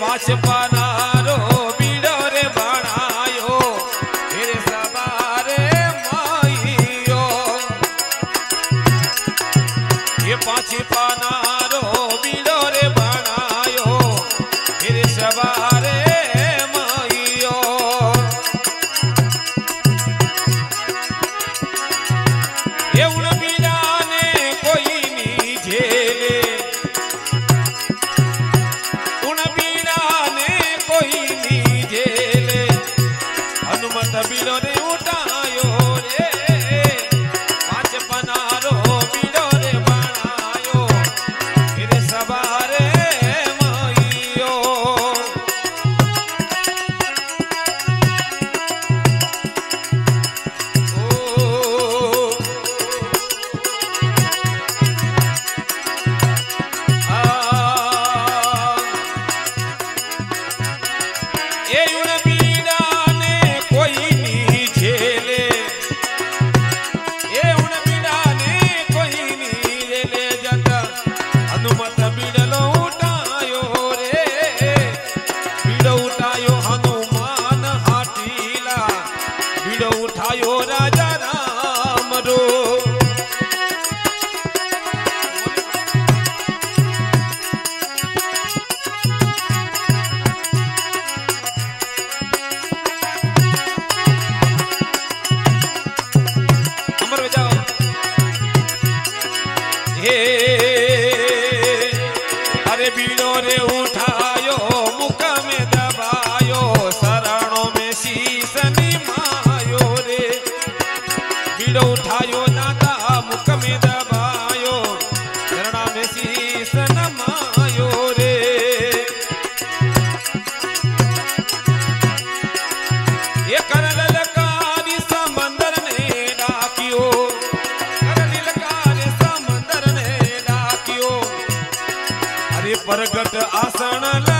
पाछ पाना हे अरे बीड़ो रे उठायो, मुख में दबायो, शरणों में शीस निमायो रे। बीड़ो उठायो दादा मुख में दबायो, शरणा में शीस नमायो रे। ये कर ஆசனல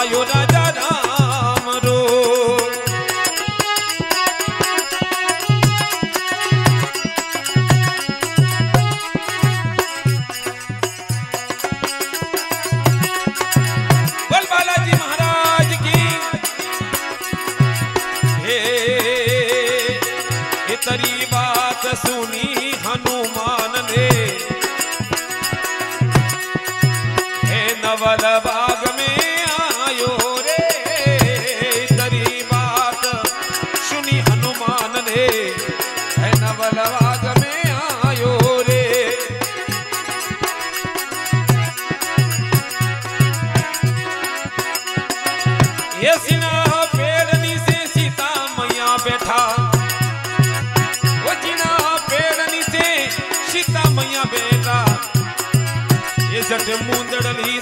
आयो राजा राम रो बोल बालाजी महाराज की हे तरी ये सिनाहा पेड़ नीचे सीता मैया बैठा। वो जिनाहा पेड़ सीता मैया बैठा। ये सट मुंदड़ ही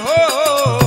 हो।